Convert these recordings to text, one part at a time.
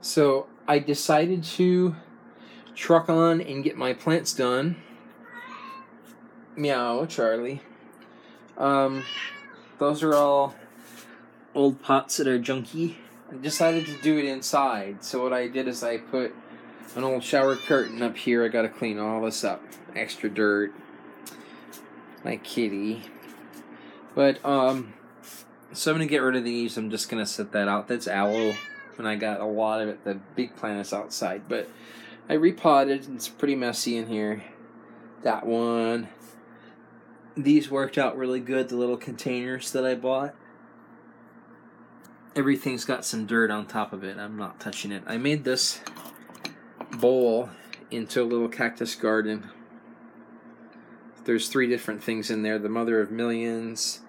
So I decided to truck on and get my plants done. Meow, Charlie. Um, those are all old pots that are junky. I decided to do it inside. So what I did is I put an old shower curtain up here. I gotta clean all this up. Extra dirt. My kitty. But um so I'm gonna get rid of these. I'm just gonna set that out. That's aloe and I got a lot of it. The big plant is outside. But I repotted. It's pretty messy in here. That one. These worked out really good, the little containers that I bought everything's got some dirt on top of it. I'm not touching it. I made this bowl into a little cactus garden. There's three different things in there. The mother of millions.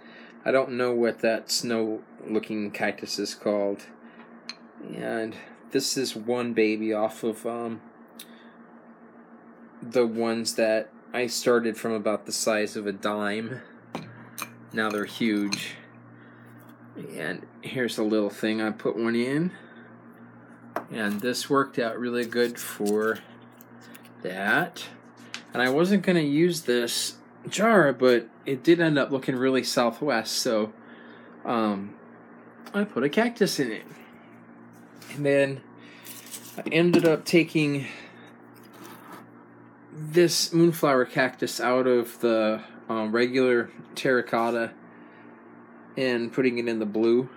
I don't know what that snow looking cactus is called. And this is one baby off of um, the ones that I started from about the size of a dime. Now they're huge. And here's a little thing I put one in. And this worked out really good for that. And I wasn't going to use this jar, but it did end up looking really southwest, so um, I put a cactus in it. And then I ended up taking this moonflower cactus out of the um, regular terracotta and putting it in the blue.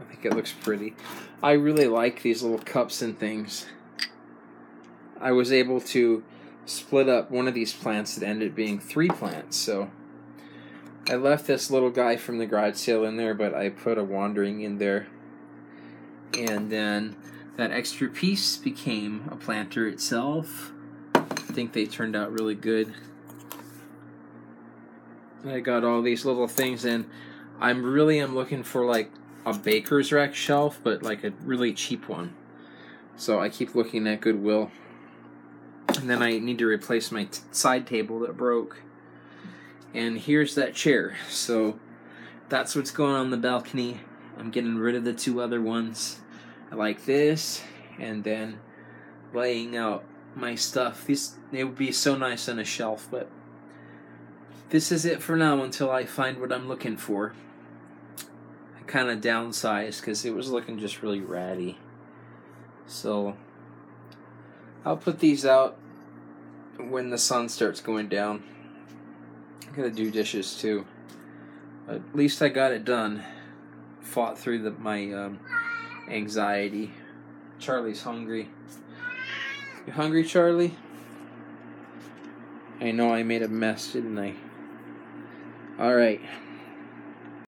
I think it looks pretty. I really like these little cups and things. I was able to split up one of these plants that ended up being three plants, so I left this little guy from the garage sale in there, but I put a wandering in there. And then that extra piece became a planter itself. I think they turned out really good. I got all these little things and I'm really am looking for like a baker's rack shelf, but like a really cheap one. So I keep looking at Goodwill. And then I need to replace my t- side table that broke. And here's that chair. So that's what's going on the balcony. I'm getting rid of the two other ones. I like this, and then laying out my stuff. These it would be so nice on a shelf, but this is it for now until I find what I'm looking for I kind of downsized because it was looking just really ratty. So I'll put these out when the sun starts going down. I gotta do dishes too. At least I got it done. Fought through the, my um, anxiety. Charlie's hungry. You hungry, Charlie? I know I made a mess, didn't I? Alright.